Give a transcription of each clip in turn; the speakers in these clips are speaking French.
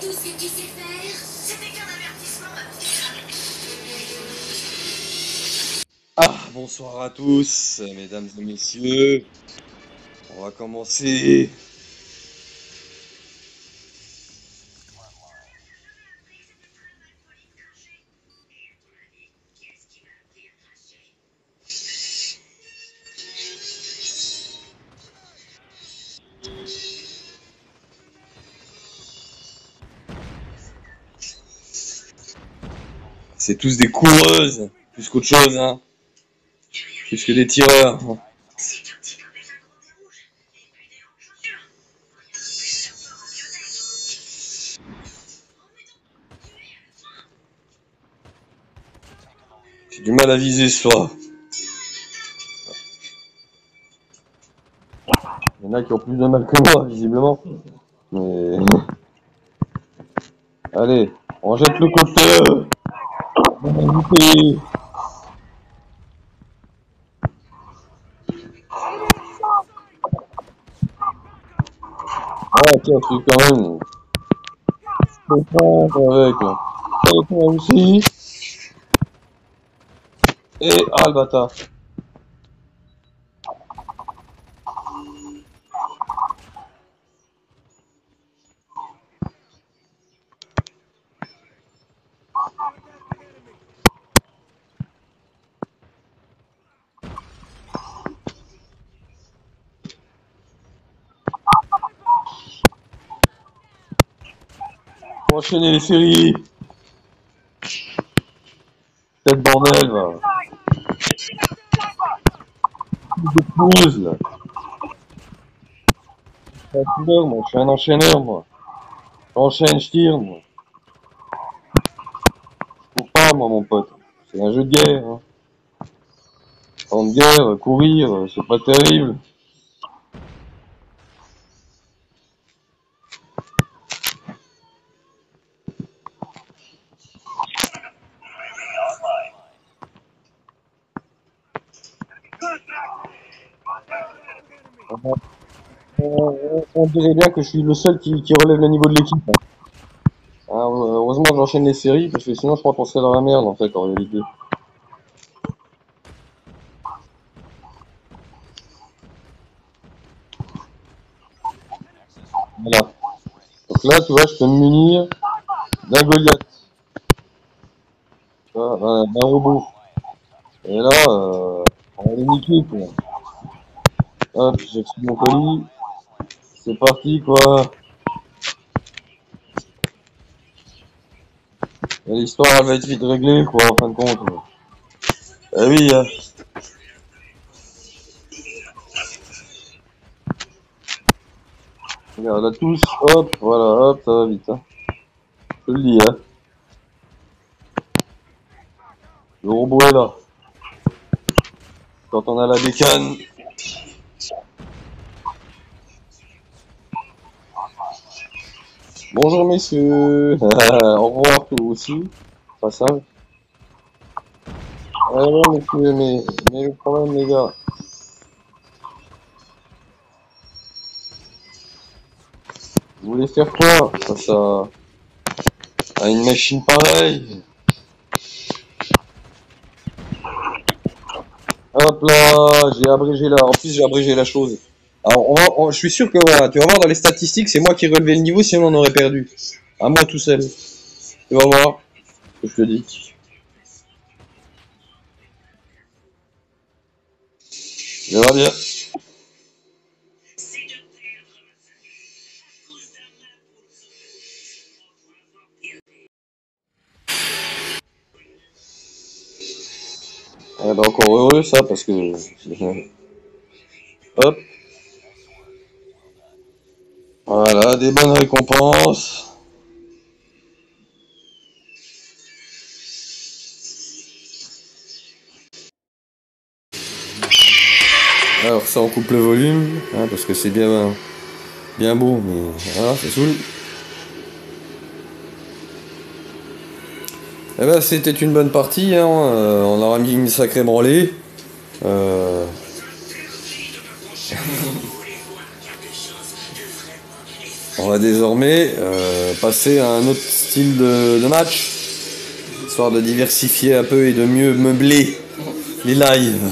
tout ce que tu sais faire C'était qu'un avertissement, Ah, bonsoir à tous, mesdames et messieurs. On va commencer. C'est tous des coureuses, plus qu'autre chose, hein. Plus que des tireurs. J'ai du mal à viser ce soir. Il y en a qui ont plus de mal que moi, visiblement. Mais. Allez, on jette le côté. Goûter. Ah, tiens, je suis quand même. Je prendre avec. Et toi aussi. Et. Ah, le bâtard. Faut enchaîner les séries. Tête bordel, va. De pause, là. Je suis un enchaîneur, moi. J'enchaîne, je tire, moi. Je cours pas, moi, mon pote. C'est un jeu de guerre, hein. En guerre, courir, c'est pas terrible. On, dirait bien que je suis le seul qui, relève le niveau de l'équipe. hein. Ah, heureusement que j'enchaîne les séries, parce que sinon je crois qu'on serait dans la merde en fait en réalité. Voilà. Donc là, tu vois, je peux me munir d'un Goliath. Tu robot. Et là, euh, on va les niquer, quoi. Hop, j'exprime mon colis. C'est parti, quoi. L'histoire, va être vite réglée, quoi, en fin de compte. Eh oui, hein. Regarde, la touche, hop, voilà, hop, ça va vite, hein. Je le dis, hein. Le robot est là. Quand on a la bécane. Bonjour messieurs. Au revoir tout aussi. Passage. Ah non messieurs, mais, mais le problème les gars. Vous voulez faire quoi? Face à, à une machine pareille Hop là, j'ai abrégé la. En plus j'ai abrégé la chose. Alors je suis sûr que voilà, tu vas voir dans les statistiques, c'est moi qui ai relevé le niveau, sinon on aurait perdu. À moi tout seul. Tu vas voir ce que je te dis. Tu verras bien. Eh ben encore heureux ça parce que. Hop. Voilà, des bonnes récompenses. Alors ça on coupe le volume, hein, parce que c'est bien, bien beau, mais voilà, c'est saoule. Eh ben c'était une bonne partie, on aura mis une sacrée branlée. Euh, On va désormais euh, passer à un autre style de, match, histoire de diversifier un peu et de mieux meubler les lives.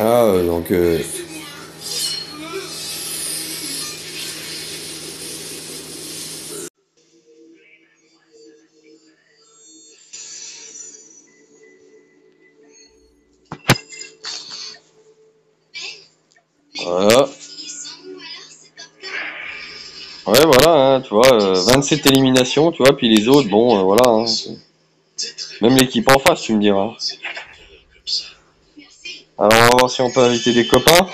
Ah, euh, donc. euh, vois, euh, 27 éliminations, tu vois, puis les autres, bon, euh, voilà. hein, même l'équipe en face, tu me diras. Alors, on va voir si on peut inviter des copains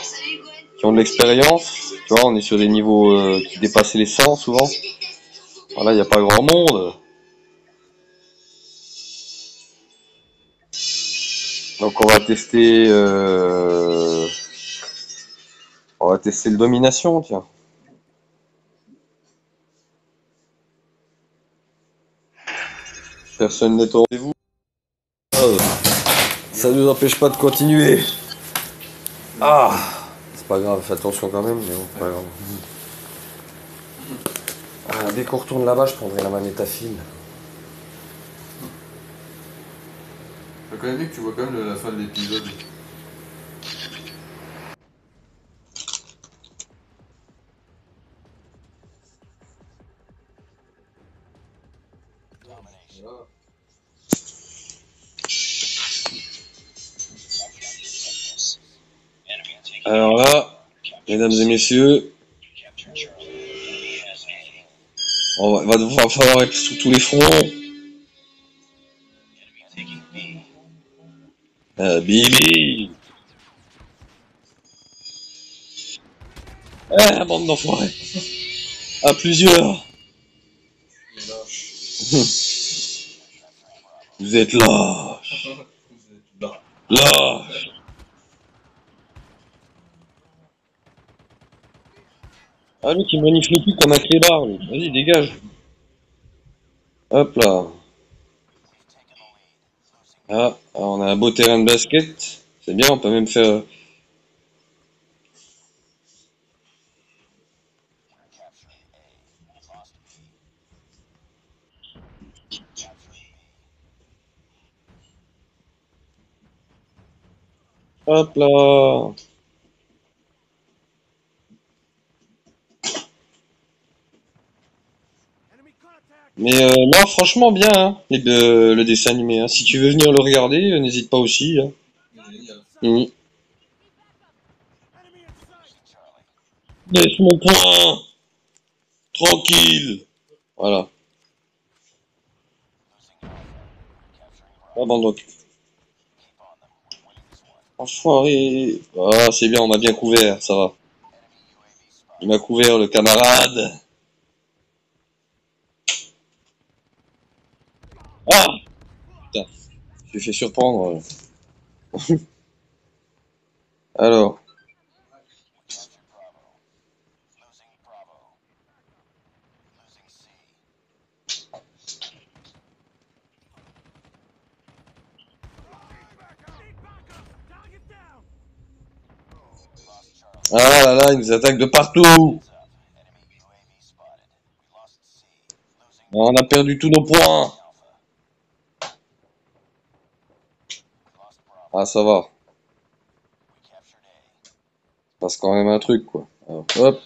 qui ont de l'expérience. Tu vois, on est sur des niveaux euh, qui dépassent les 100 souvent. Voilà, il n'y a pas grand monde. Donc, on va tester. On va tester le domination, tiens. Personne n'est au rendez-vous. Oh. Ça nous empêche pas de continuer. Ah C'est pas grave, fais attention quand même, mais bon, c'est pas grave. Ah, dès qu'on retourne là-bas, je prendrai la manette à fil. Que tu vois quand même la fin de l'épisode. Messieurs, on va, va devoir falloir être sous tous les fronts. Ah, Bibi Ah, bande d'enfoirés. À plusieurs. Vous êtes lâches. Lâches Ah, lui qui me renifle le cul comme un clébard, lui. Vas-y, dégage. Hop là. Ah, on a un beau terrain de basket. C'est bien, on peut même faire... Hop là. Mais euh, non, franchement bien, hein, les- euh, le dessin animé. hein. Si tu veux venir le regarder, euh, n'hésite pas aussi. Hein. Mhm. Laisse mon point Tranquille Voilà. Ah bon donc. Enfoiré Ah c'est bien, on m'a bien couvert, ça va. Il m'a couvert le camarade. Ah Putain, je me fait surprendre. euh. Alors. Ah là là, ils nous attaquent de partout. On a perdu tous nos points. Ah, ça va. Passe quand un truc, quoi. Hop.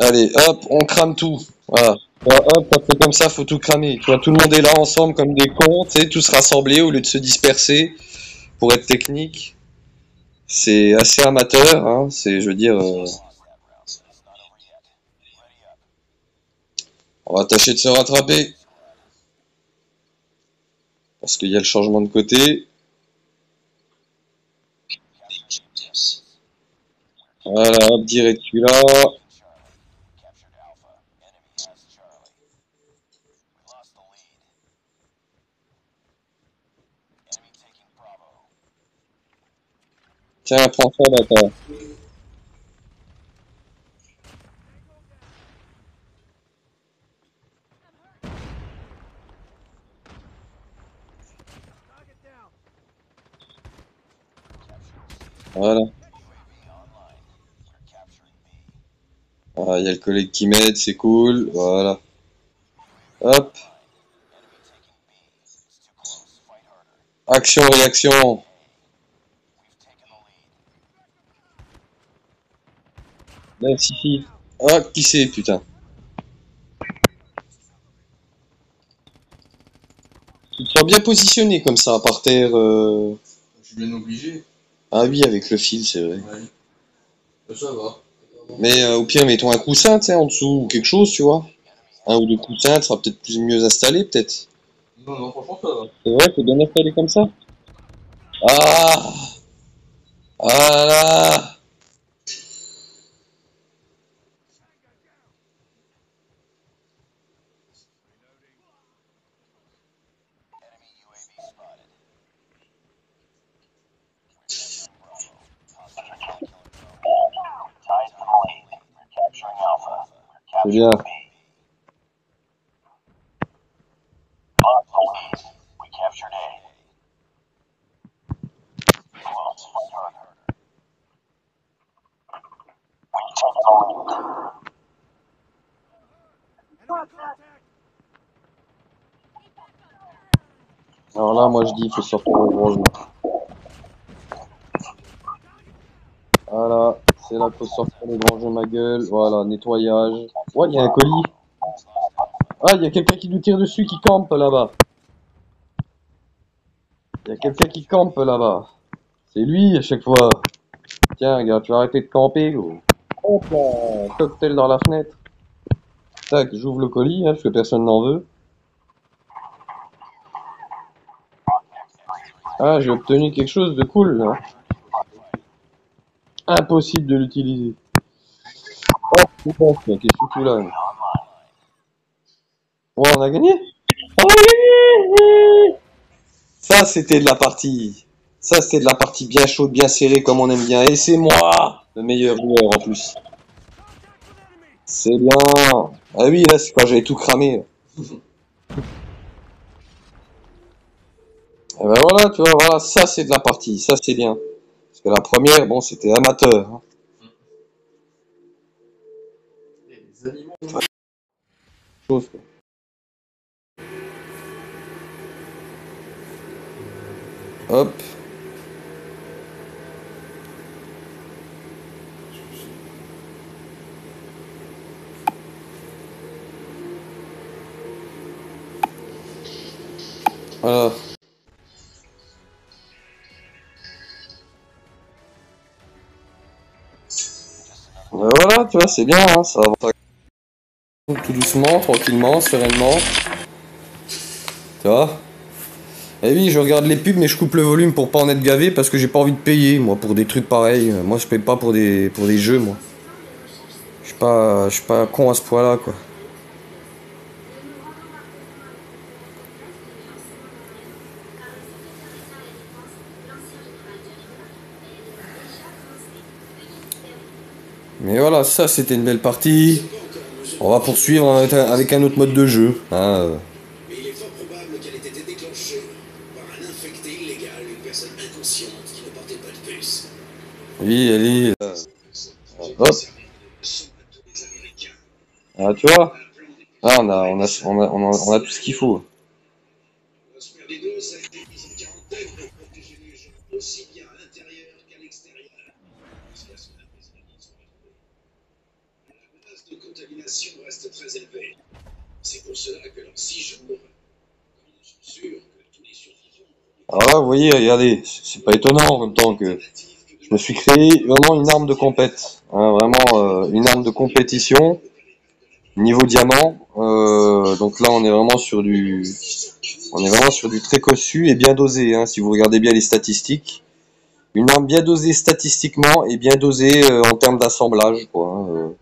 Allez, hop, on crame tout. Voilà. Hop, comme ça, faut tout cramer. Tu vois, tout le monde est là ensemble comme des cons, tu sais, tous rassemblés au lieu de se disperser pour être technique. C'est assez amateur, hein. C'est, je veux dire, euh, on va tâcher de se rattraper. Parce qu'il y a le changement de côté. Voilà, hop, direct celui-là. Tiens, prends ça, là, Voilà. Ah, il y a le collègue qui m'aide, c'est cool. Voilà. Hop. Action, réaction. Merci. si. Ah, qui c'est, putain Tu te sens bien positionné comme ça, par terre. euh. Je suis bien obligé. Ah oui, avec le fil, c'est vrai. Ouais. Euh, Ça va. Mais euh, au pire, mettons un coussin, tu sais, en dessous, ou quelque chose, tu vois. Un ou deux coussins, ça sera peut-être plus mieux installé, peut-être. Non, non, franchement, ça va. C'est vrai, c'est bien installé comme ça Ah Ah là Alors là, moi je dis, il faut sortir le gros. Voilà, c'est là qu'il faut sortir le grand jeu, ma gueule. Voilà, nettoyage. Ouais, il y a un colis. Ah, il y a quelqu'un qui nous tire dessus, qui campe là-bas. Il y a quelqu'un qui campe là-bas. C'est lui à chaque fois. Tiens, regarde, tu vas arrêter de camper, gros. Hop là, cocktail dans la fenêtre. Tac, j'ouvre le colis, hein, parce que personne n'en veut. Ah, j'ai obtenu quelque chose de cool, là. Impossible de l'utiliser. Putain, qu'est-ce que tu là là Ouais, on a gagné? On a gagné Ça, c'était de la partie. Ça, c'était de la partie bien chaude, bien serrée, comme on aime bien. Et c'est moi, le meilleur joueur, en plus. C'est bien. Ah oui, là, c'est quand j'avais tout cramé. Et ben voilà, tu vois, voilà, ça, c'est de la partie. Ça, c'est bien. Parce que la première, bon, c'était amateur. hein. Chose. Hop. Voilà. Tu vois, c'est bien, hein, ça. Doucement, tranquillement, sereinement. Tu vois? Eh oui, je regarde les pubs, mais je coupe le volume pour pas en être gavé parce que j'ai pas envie de payer, moi, pour des trucs pareils. Moi, je paye pas pour des, pour des jeux, moi. Je suis pas, je suis pas con à ce point-là, quoi. Mais voilà, ça c'était une belle partie. On va poursuivre avec un- autre mode de jeu. hein, est. Oui, allez. euh, Hop. Ah, tu vois Ah, on a, on a, on a, on a, on a tout ce qu'il faut. Sperdido, ça a été mis en quarantaine pour protéger les gens aussi bien à l'intérieur qu'à l'extérieur. Jusqu'à ce que la présidente soit retrouvée. La menace de contamination reste très élevée. C'est pour cela que dans six jours, comme nous sommes sûrs que tous les survivants Alors là, vous voyez, regardez, c'est pas étonnant en même temps que je me suis créé vraiment une arme de compète. hein, vraiment euh, une arme de compétition, niveau diamant. Euh, donc là, on est vraiment sur du, on est vraiment sur du très cossu et bien dosé. Hein, si vous regardez bien les statistiques, une arme bien dosée statistiquement et bien dosée euh, en termes d'assemblage, quoi. hein,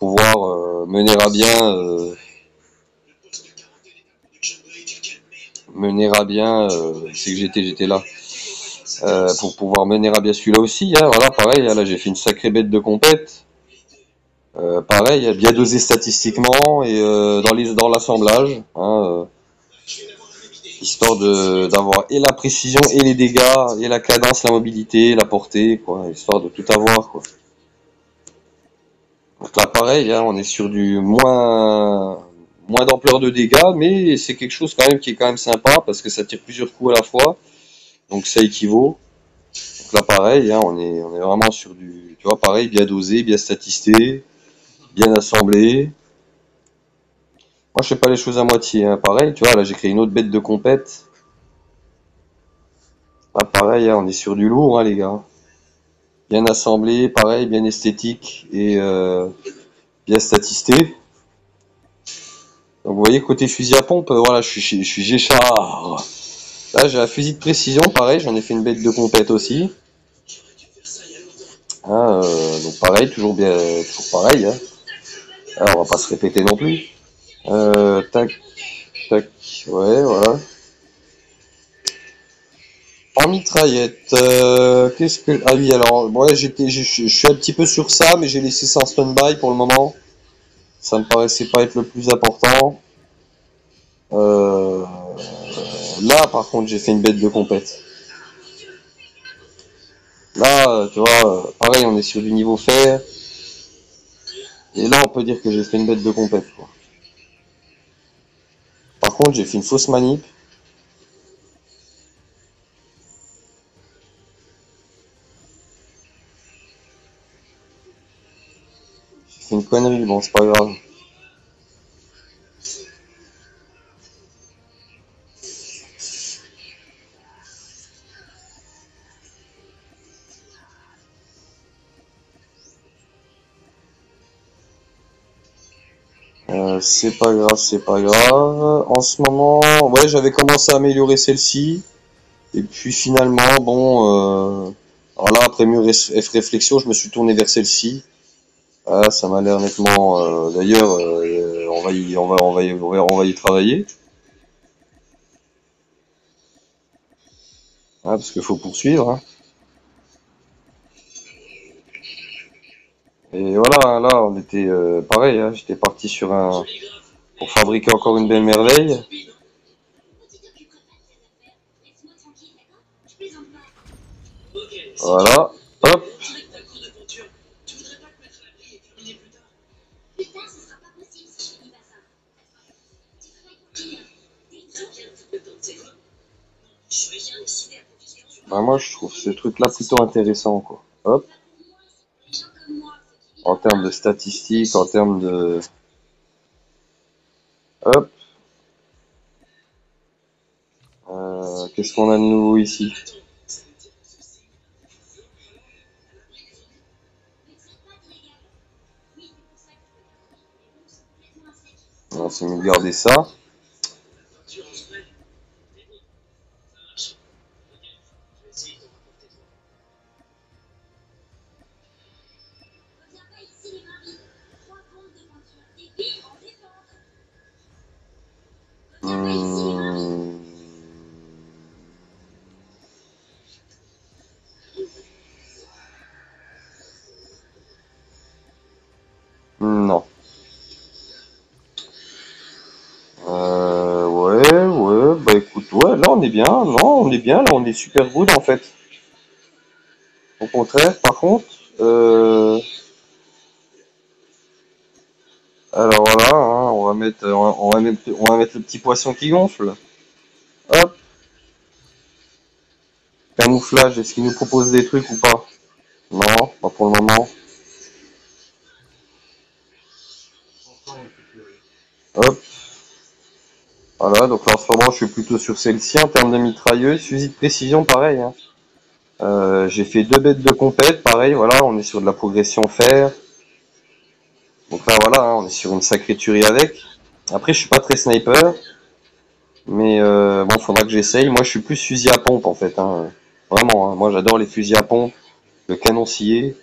pour pouvoir mener à bien, mener à bien. euh, c'est que j'étais, j'étais là. Euh, pour pouvoir mener à bien celui-là aussi. Hein, voilà, pareil, hein, là j'ai fait une sacrée bête de compète. Euh, pareil, bien dosé statistiquement et dans les dans l'assemblage. Hein, histoire d'avoir et la précision et les dégâts et la cadence, la mobilité, la portée, quoi, histoire de tout avoir, quoi. Donc là, pareil, on est sur du moins moins d'ampleur de dégâts, mais c'est quelque chose quand même qui est quand même sympa parce que ça tire plusieurs coups à la fois, donc ça équivaut. Donc là, pareil, hein, on est on est vraiment sur du, tu vois, pareil, bien dosé, bien statisté, bien assemblé. Moi, je fais pas les choses à moitié. Hein. Pareil, tu vois, là, j'ai créé une autre bête de compète. Là, pareil, hein, on est sur du lourd, les gars. Bien assemblé, pareil, bien esthétique et euh, bien statisté. Vous voyez, côté fusil à pompe, euh, voilà, je suis, je Géchard. Là, j'ai un fusil de précision, pareil, j'en ai fait une bête de compète aussi. Hein, euh, donc, pareil, toujours bien, toujours pareil. Hein. Alors, on va pas se répéter non plus. Euh, tac, tac, ouais, voilà. En mitraillette, qu'est-ce que... Ah oui, alors, ouais, j'étais, je suis un petit peu sur ça, mais j'ai laissé ça en stand-by pour le moment. Ça me paraissait pas être le plus important. Euh, là, par contre, j'ai fait une bête de compète. Là, tu vois, pareil, on est sur du niveau fer. Et là, on peut dire que j'ai fait une bête de compète, quoi. Par contre, j'ai fait une fausse manip. Bon, c'est pas grave. Euh, c'est pas grave, c'est pas grave. En ce moment, ouais, j'avais commencé à améliorer celle-ci. Et puis finalement, bon, euh, alors là, après mûre ré- réflexion, je me suis tourné vers celle-ci. Ah, ça m'a l'air nettement. euh, D'ailleurs, euh, on va y, on va, on va y, on va, y travailler. Ah, parce qu'il faut poursuivre. hein. Et voilà, là, on était euh, pareil. hein, J'étais parti sur un pour fabriquer encore une belle merveille. Petit homme, tu prépares tes affaires. Laisse-moi tranquille, d'accord Je plaisante pas. Ok, si Voilà, hop. tu avec ta cour de peinture, tu voudrais pas te mettre à l'abri et terminer plus tard Plus tard, ce sera pas possible si je finis pas ça. Tu travailles pour qui, là T'es une Très bien, tu peux tenter. Non, je vais J'ai décidé à moi, je trouve ce truc-là plutôt intéressant, quoi. Hop. En termes de statistiques, en termes de. Hop. Euh, Qu'est-ce qu'on a de nouveau ici? On s'est mis de garder ça. Là on est bien, non, on est bien, là on est super good en fait. Au contraire, par contre, euh... alors voilà, hein, on va mettre, va, on va mettre, on va mettre le petit poisson qui gonfle. Hop. Camouflage, est-ce qu'il nous propose des trucs ou pas? Non, pas pour le moment. Hop. Voilà, donc là en ce moment je suis plutôt sur celle-ci en termes de mitrailleuse. Fusil de précision, pareil. hein. Euh, J'ai fait deux bêtes de compète, pareil, voilà, on est sur de la progression fer. Donc là voilà, hein, on est sur une sacrée tuerie avec. Après je suis pas très sniper. Mais euh, bon, faudra que j'essaye. Moi je suis plus fusil à pompe en fait. Hein. Vraiment, moi j'adore les fusils à pompe, le canon scié.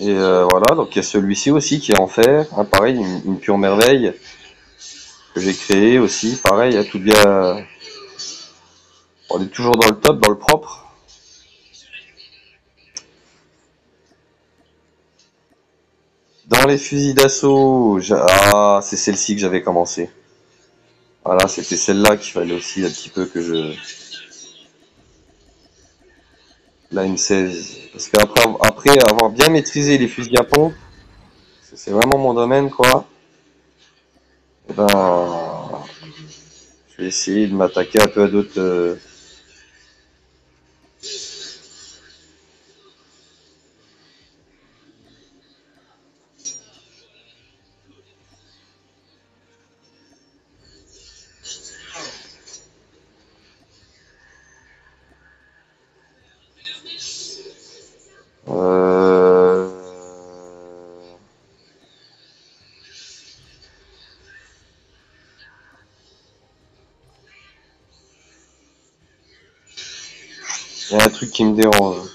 Et euh, voilà, donc il y a celui-ci aussi qui est en fer, hein, pareil, une, pure merveille que j'ai créé aussi, pareil, à tout bien. On est toujours dans le top, dans le propre. Dans les fusils d'assaut, ah, c'est celle-ci que j'avais commencé. Voilà, c'était celle-là qu'il fallait aussi un petit peu que je... La M16. Parce qu'après après avoir bien maîtrisé les fusils à pompe, c'est vraiment mon domaine, quoi. eh ben, je vais essayer de m'attaquer un peu à d'autres... Il y a un truc qui me dérange.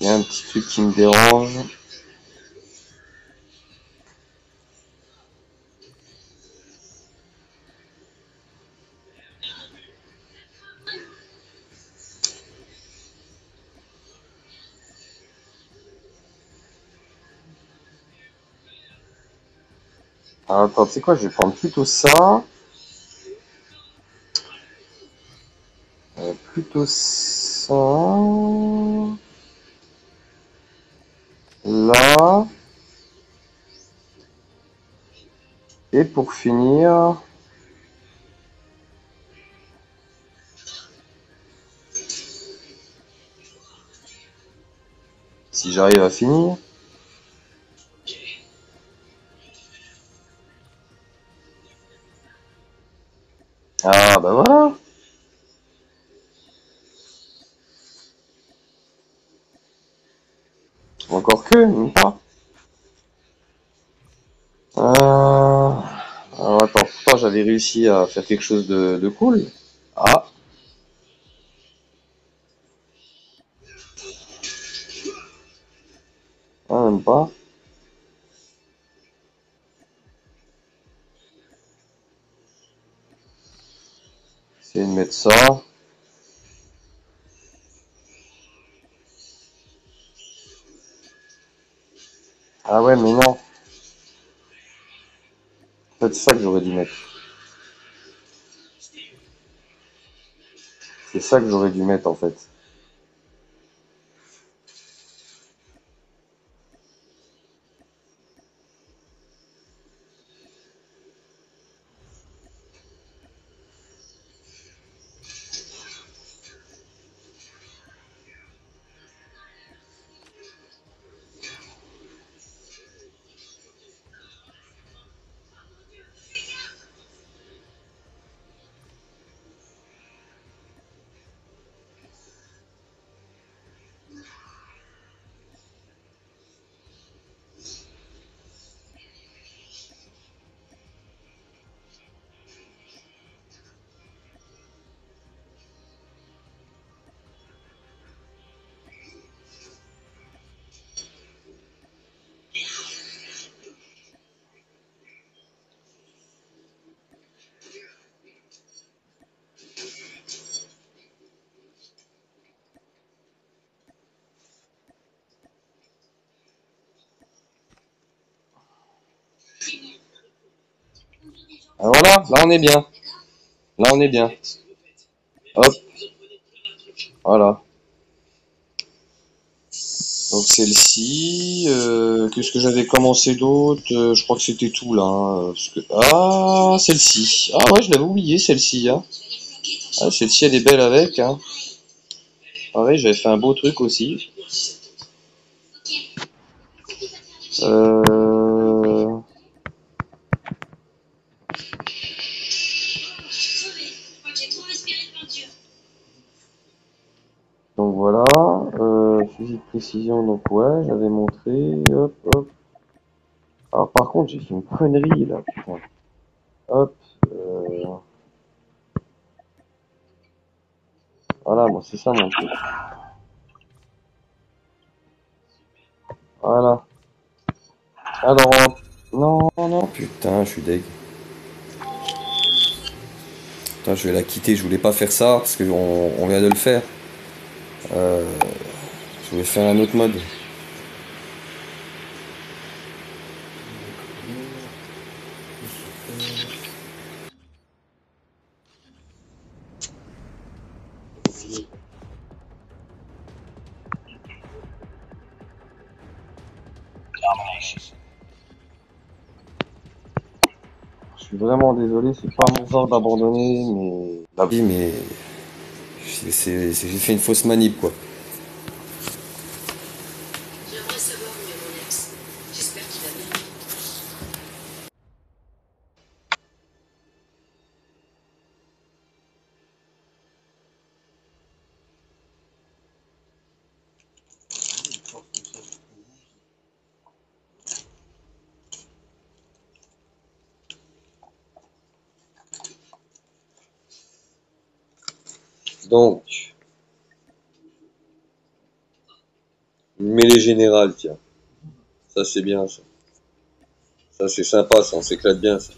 Il y a un petit truc qui me dérange. Alors, attends, tu sais quoi, je vais prendre plutôt ça. Là. Et pour finir. Si j'arrive à finir. Ah bah voilà. Encore que, même pas. Euh... Attends, pourtant j'avais réussi à faire quelque chose de, de cool. Ah. Ah, même pas. Essayer de mettre ça. Ça que j'aurais dû mettre en fait. Voilà, là on est bien. Là on est bien. Hop. Voilà. Donc celle-ci, euh, qu'est-ce que j'avais commencé d'autre? Euh, Je crois que c'était tout là. hein, que... Ah, celle-ci. Ah ouais, je l'avais oublié celle-ci. Hein. Ah, celle-ci elle est belle avec. Hein. Pareil, j'avais fait un beau truc aussi. Euh... précision, donc ouais, j'avais montré, hop, hop. Alors par contre, j'ai fait une connerie là, putain. Hop, euh... Voilà, moi c'est ça mon truc. Voilà. Alors, on- non, non, putain, je suis deg. Je vais la quitter, je voulais pas faire ça, parce qu'on on vient de le faire. Euh, Je vais faire un autre mode. Je suis vraiment désolé, c'est pas mon genre d'abandonner, mais la vie, mais j'ai fait une fausse manip quoi. J'aimerais savoir où est mon ex. J'espère qu'il va bien. Donc, mêlée générale, tiens. Ça c'est bien ça. Ça c'est sympa, ça, on s'éclate bien ça.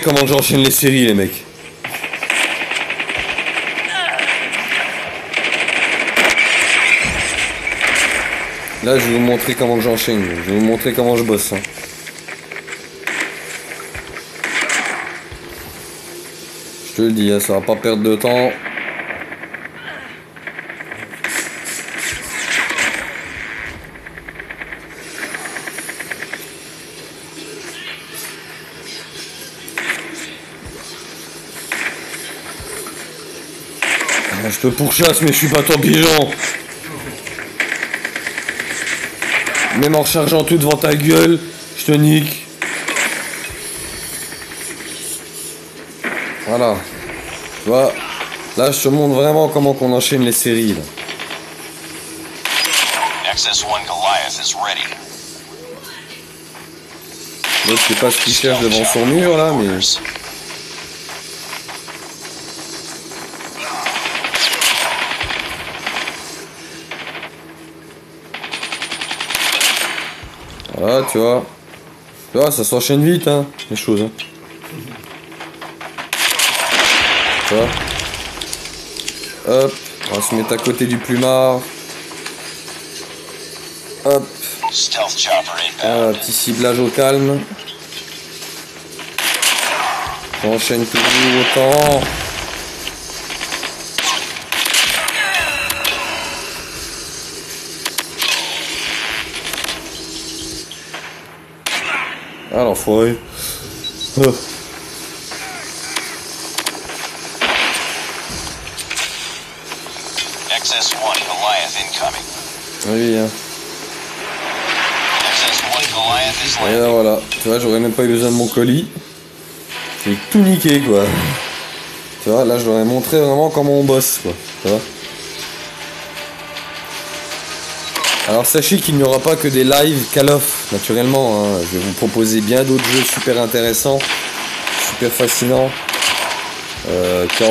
Comment j'enchaîne les séries, les mecs. Là, je vais vous montrer comment j'enchaîne. Je vais vous montrer comment je bosse. hein. Je te le dis, hein, ça va pas perdre de temps. Je pourchasse, mais je suis pas ton pigeon. Même en rechargeant tout devant ta gueule, je te nique. Voilà. Tu vois, là je te montre vraiment comment qu'on enchaîne les séries. Là. XS-1 Goliath is ready. L'autre, je sais pas ce qu'il cherche devant son mur là, mais. Tu vois. Tu vois, ça s'enchaîne vite, hein, les choses. Hein. Tu vois. Hop, on va se mettre à côté du plumard. Hop, un petit ciblage au calme. On enchaîne toujours autant. Ah l'enfoiré. Oh. XS-1 Goliath incoming. Oui, hein. XS-1 Goliath is Et là voilà, tu vois, j'aurais même pas eu besoin de mon colis. J'ai tout niqué quoi. Tu vois, là je leur ai montré vraiment comment on bosse quoi. Tu vois. Alors sachez qu'il n'y aura pas que des lives Call of, naturellement. hein. Je vais vous proposer bien d'autres jeux super intéressants, super fascinants, euh, qui,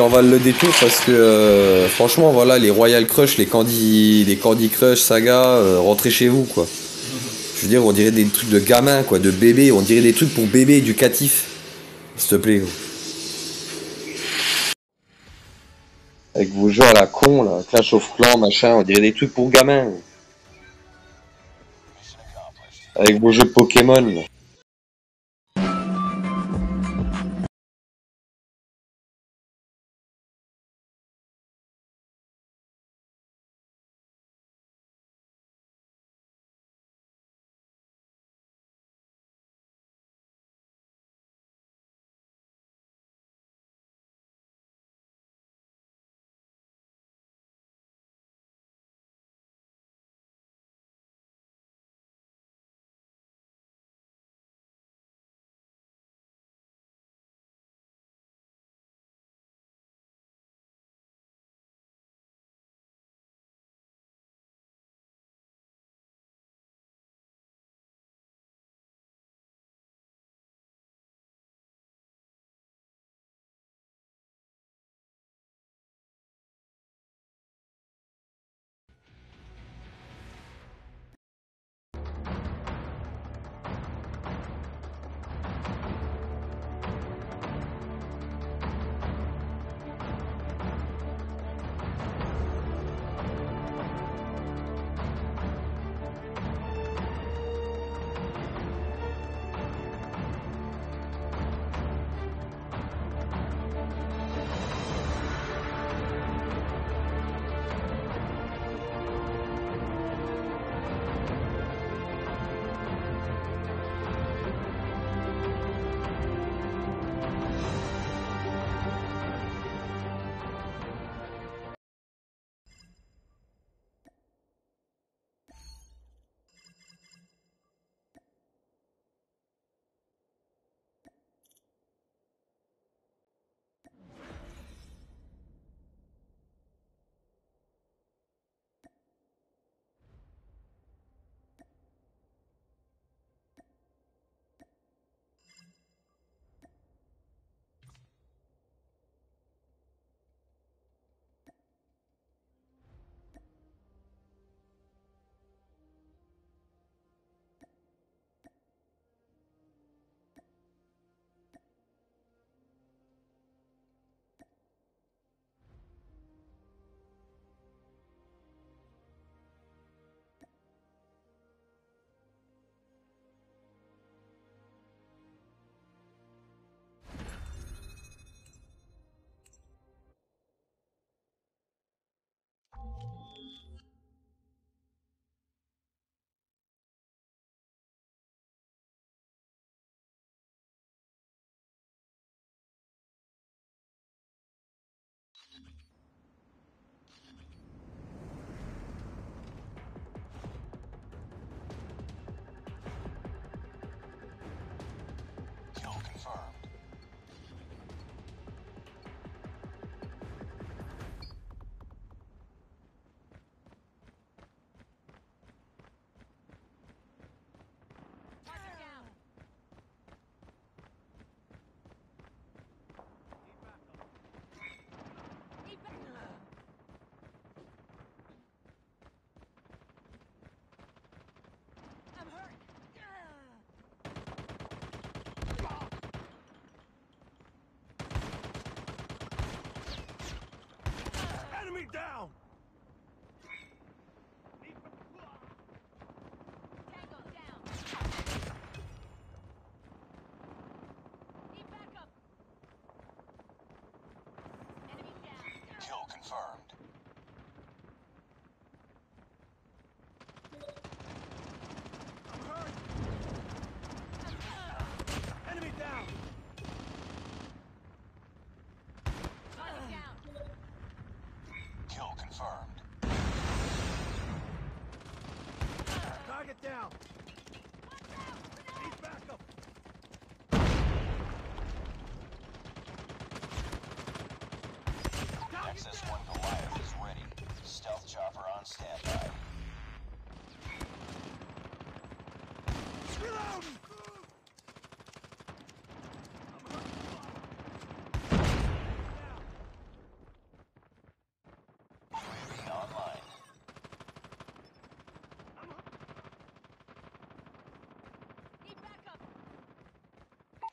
en valent, le détour parce que euh, franchement voilà, les Royal Crush, les Candy, les Candy Crush Saga, euh, rentrez chez vous quoi. Je veux dire, on dirait des trucs de gamin, quoi, de bébé. On dirait des trucs pour bébé éducatif. S'il te plaît. Avec vos jeux à la con, là, Clash of Clans, machin, on dirait des trucs pour gamins. Avec vos jeux Pokémon, confirmed.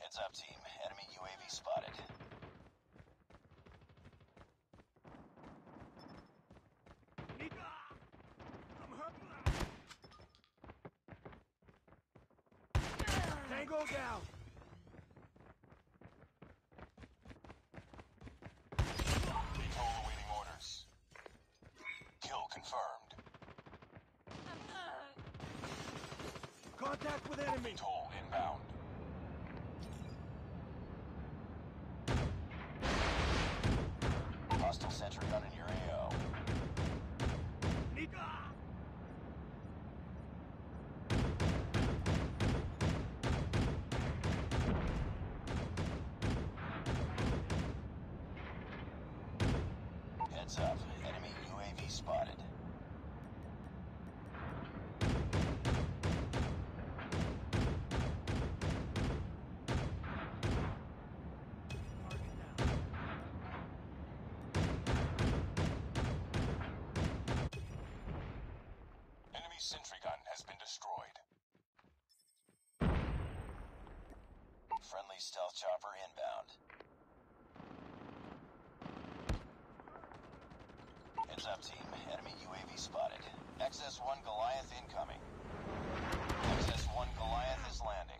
Heads up, team. Enemy UAV spotted. I'm hurt. Tango down. Up, team. Enemy UAV spotted. XS-1 Goliath incoming. XS-1 Goliath is landing.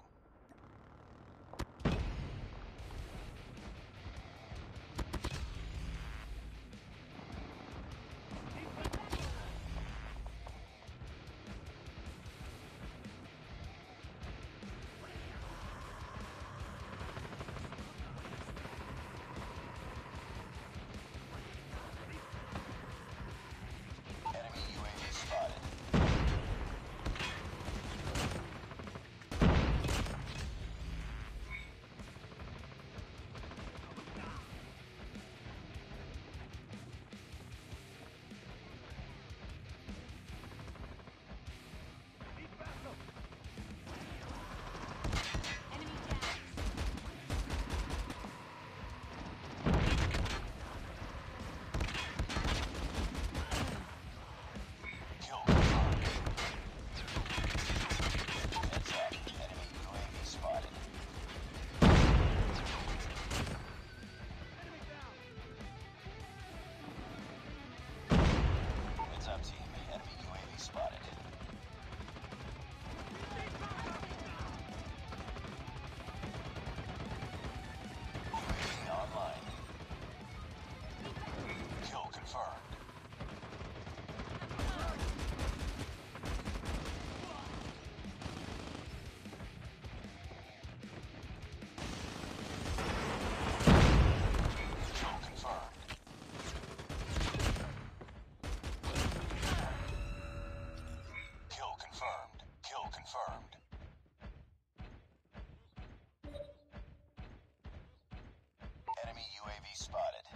Enemy UAV spotted.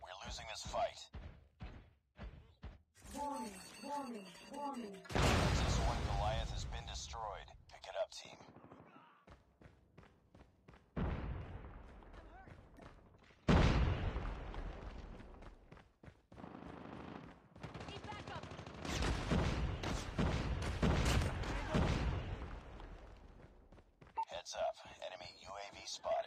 We're losing this fight. Warning, warning, warning. This One Goliath has been destroyed. Pick it up, team. Heads up. Enemy UAV spotted.